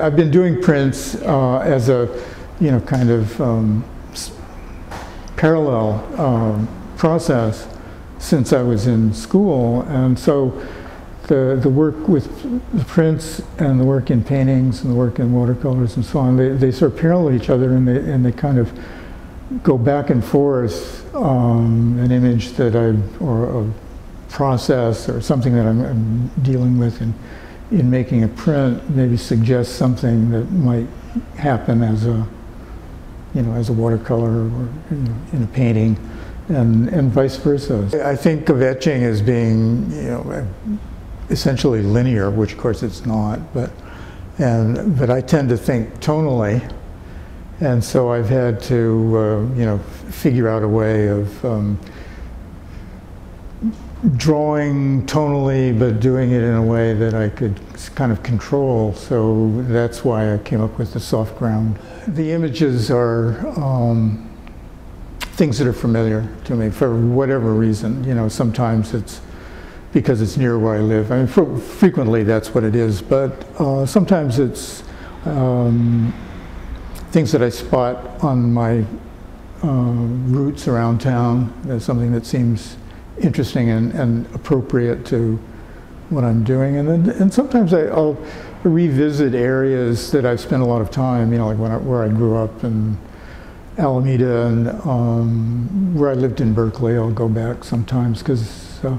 I've been doing prints uh, as a, you know, kind of um, parallel um, process since I was in school, and so the the work with the prints and the work in paintings and the work in watercolors and so on, they, they sort of parallel each other, and they and they kind of go back and forth. Um, an image that I or a process or something that I'm, I'm dealing with in in making a print maybe suggests something that might happen as a you know as a watercolor or in a painting and and vice versa. I think of etching as being you know essentially linear, which of course it's not, but and but I tend to think tonally, and so I've had to uh, you know figure out a way of um, drawing tonally, but doing it in a way that I could kind of control. So that's why I came up with the soft ground. The images are um, things that are familiar to me for whatever reason. You know, sometimes it's because it's near where I live. I mean, fr- frequently that's what it is, but uh, sometimes it's um, things that I spot on my uh, routes around town. There's something that seems interesting and, and appropriate to what I'm doing. And then and sometimes I, will revisit areas that I've spent a lot of time, you know, like when I, where I grew up in Alameda and um, where I lived in Berkeley. I'll go back sometimes because uh,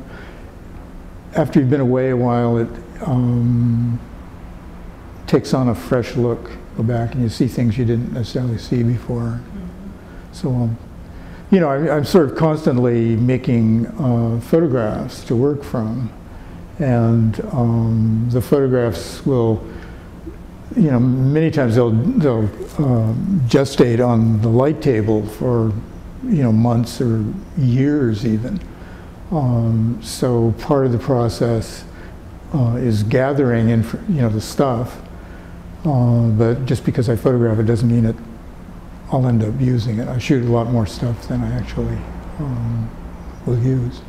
after you've been away a while, it um, takes on a fresh look. Go back and you see things you didn't necessarily see before. So um, you know, I, I'm sort of constantly making uh, photographs to work from, and um, the photographs will, you know, many times they'll they'll uh, gestate on the light table for, you know, months or years even. Um, so part of the process uh, is gathering, inf- you know, the stuff. Uh, but just because I photograph it doesn't mean it I'll end up using it. I shoot a lot more stuff than I actually um, will use.